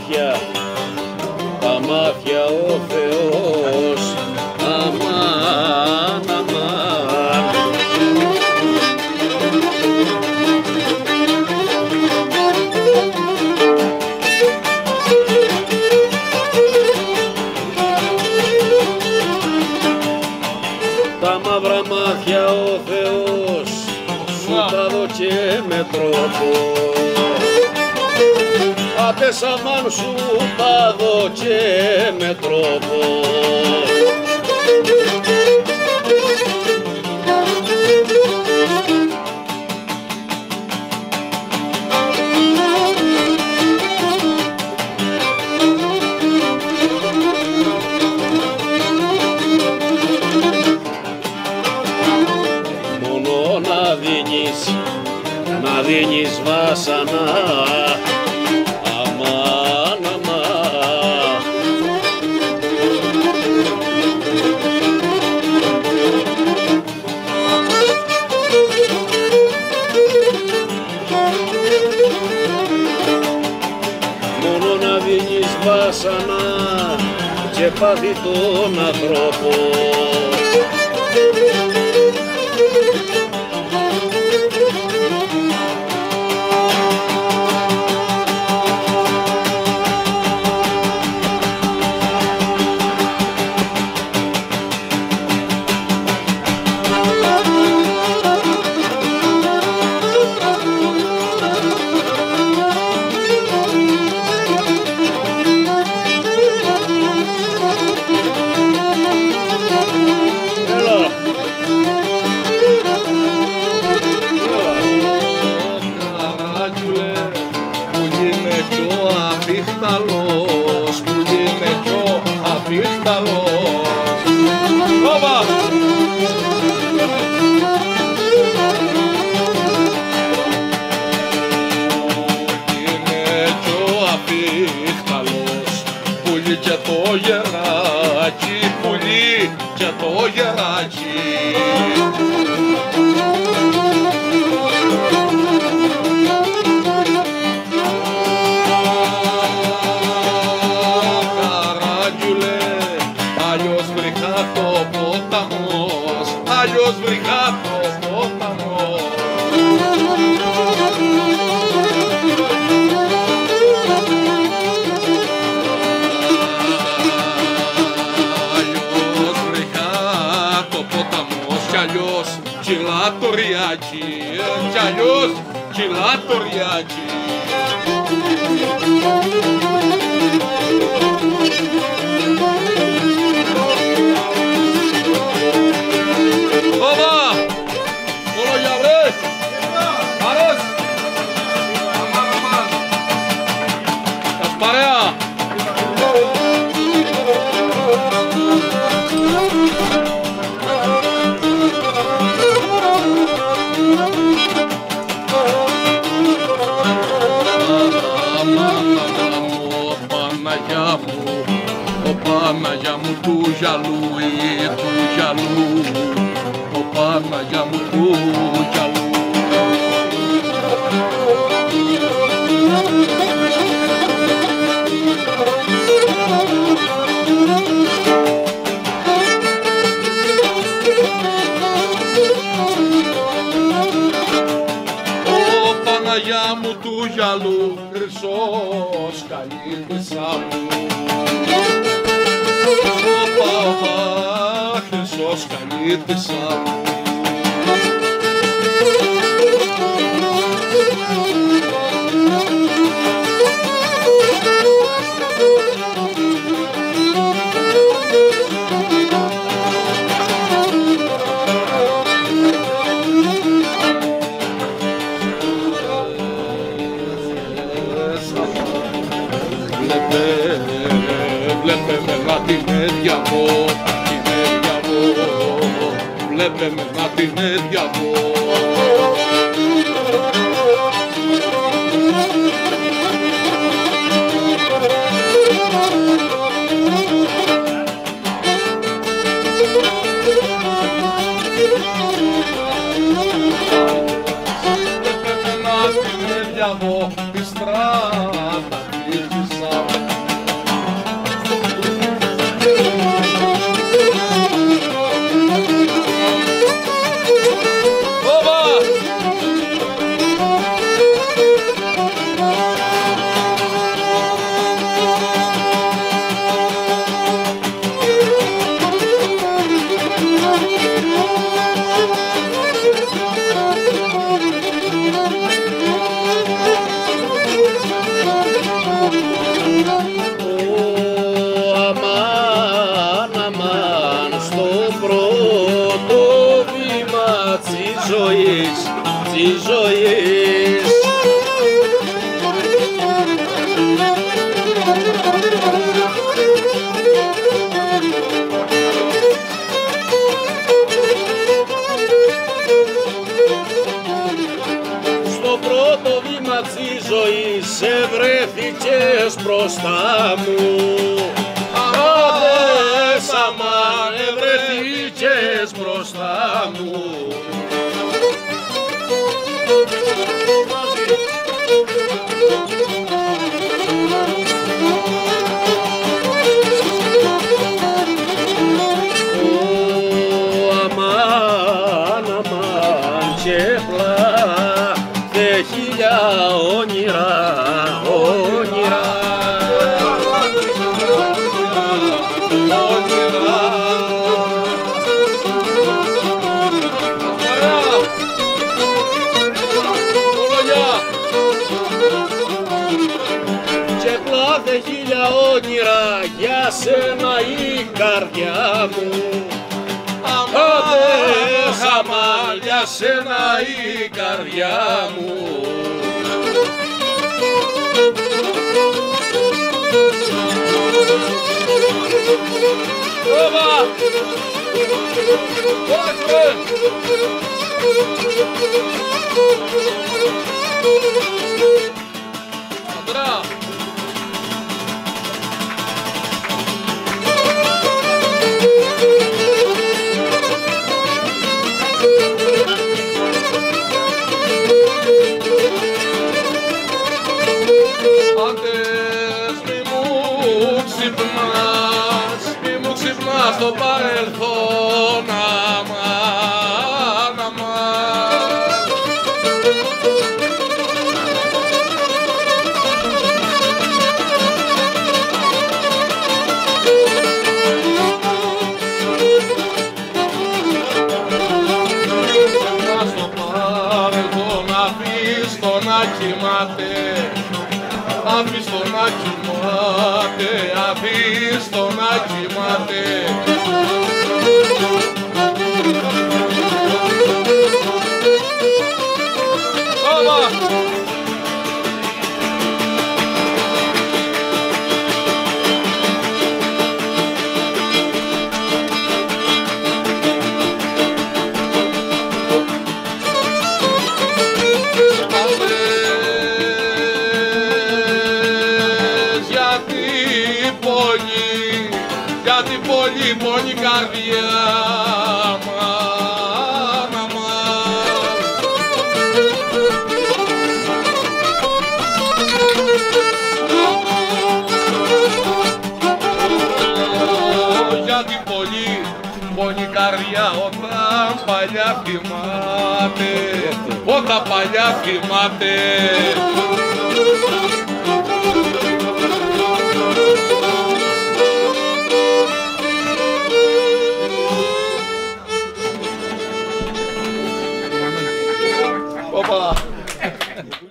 μάτια, τα μάτια ο Θεός, αμάν, αμάν. Τα μαύρα μάτια ο Θεός, σου τα δω και με τρόπο. Άτε σαμάν σου πάδω και με τρόπο. Μόνο να δίνεις, να δίνεις βάσανα και πάθη τον ανθρώπο κυλά το ριάκι, κι αλλιώς κυλά Jalu, e Jalu, Opama O Jalu. Jamu tu jalu, sos kali besamu. Ο Παναγιά μου του γυαλού, χρυσός καλύπησα μου. Βλέπε με να την έδιαβω. Βλέπε με να την έδιαβω, τη στράτα Ω. Αμά, Αμά, στο πρότοβιμα της ζωής της. Μπροστά μου. Άδε σαμάν βρέθηκες μπροστά μου. Ω, αμάν, αμάν και πλά δε χίλια όνειρα, όνειρα. Και πλά δε χίλια όνειρα για σένα η καρδιά μου Άντε χαμά για σένα η καρδιά μου Όπα! Πάμε! Αντρά! Παρελθόν αμάν, αμάν. Ξυπνάς το παρελθόν, αφήσ' το να κοιμάται Αφήσ' το να κοιμάται, αφήσ' το να κοιμάται παλιά θυμάται, όταν παλιά θυμάται. Oh.